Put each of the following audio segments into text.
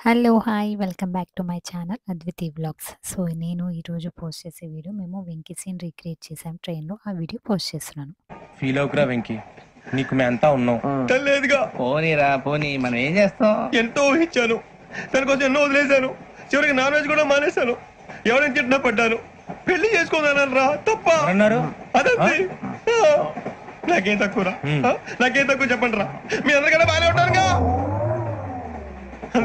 Hello! Hi! Welcome back to my channel Adviti vlogs. So, నేను ఈరోజు post చేసే video మేము వెంకీ సీన్ రీక్రియేట్ చేసాం ట్రైన్‌లో. ఆ వీడియో పోస్ట్ చేస్తున్నాను. ఫీల్ అవుకురా వెంకీ నీకు మేమంతా ఉన్నాం లేదుగా పోనీరా పోనీ మనం ఏం చేస్తాం ఎంతో ఊహించాను దానికోసం ఎన్నో వదిలేశాను చివరికి నాన్ వెజ్ కూడా మానేశాను ఎవరైనా తిట్టినా పడ్డాను పెళ్ళి చేసుకోదానని రా తప్ప అన్నారు అదంతే ఆ. నాకేం. ఆ? నాకేం తక్కువ చెప్పండి రా మీ అందరికన్నా బాగానే ఉంటారుగా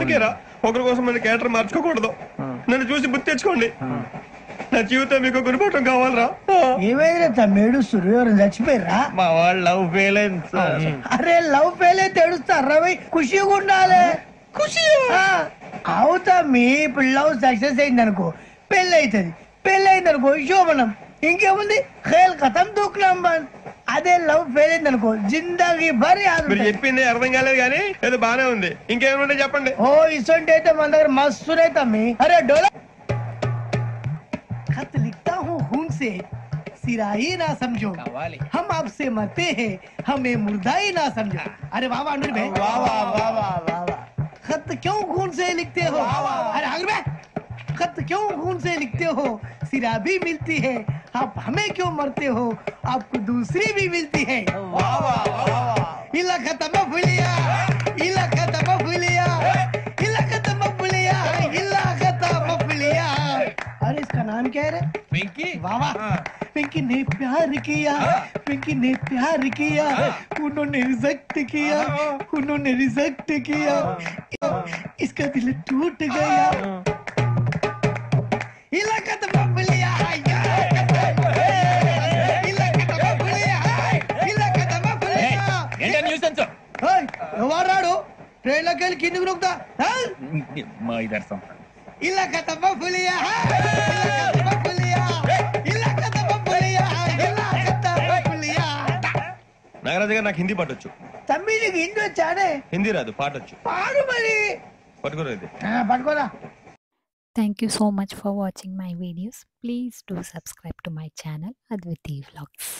అందుకే రా. ఒకరి కోసం మన క్యారెక్టర్ మార్చుకోకూడదు. నన్ను చూసి గుర్తు తెచ్చుకోండి. నా జీవితం మీకు గురిపటం కావాలరా. ఏమైనా తమ్మేడు సూర్యవరం చచ్చిపోయిరా మా వాళ్ళు లవ్ ఫెయిల్ అయింది సార్ అరే లవ్ ఫెయిల్ అయితే ఏడుస్తారా భయ్. ఖుషిగా ఉండాలి. ఖుషి? అవుతా మీ ఇప్పుడు లవ్ సక్సెస్ అయింది అనుకో పెళ్ళి అవుతుంది పెళ్ళి అయింది అనుకో శోభనం. ఇంకేముంది? ఖేల్ కథం దూకునాం బన్ అదే లవ్ ఫెయిల్ అయింది అనుకో జిందాగీ భరి మీరు ఆదుంటది. చెప్పింది అర్థం కాలేదు కానీ ఏదో బానే ఉంది ఇంకేమైనా ఉంటే చెప్పండి ఓ ఇసొంటి అయితే మన దగ్గర మస్తునే తమ్మి అరే డోలా खत लिखता हूँ खून से सिरा ही ना समझो కావాలి हम आपसे मरते हैं हमें मुर्दा ही ना समझो अरे वाह वाह अनुर भाई वाह वाह वाह वाह वाह वाह खत क्यों खून से लिखते हो अरे अनुर भाई खत क्यों खून से लिखते हो सिरा भी मिलती है आप हमें क्यों मरते हो? आपको दूसरी भी मिलती है। इला खत्म फुलिया इला खत्म फुलिया इला खत्म फुलिया इला खत्म फुलिया अरे इसका नाम क्या है वाह वाह। पिंकी ने प्यार किया पिंकी ने प्यार किया उन्होंने रिजेक्ट किया उन्होंने रिजेक्ट किया। इसका दिल टूट गया। ఎవరు రాడు ట్రైన్లోకి వెళ్ళి కిందికి నొక్కుతా. మా ఇదర్థం ఇలా కథమ్మ పులియా. నాగరాజు గారు నాకు హిందీ పాటొచ్చు. తమ్మి హిందీ వచ్చానే హిందీ రాదు పాటొచ్చు. పాడు మరి. పట్టుకోరా thank you so much for watching my videos please do subscribe to my channel Adviti vlogs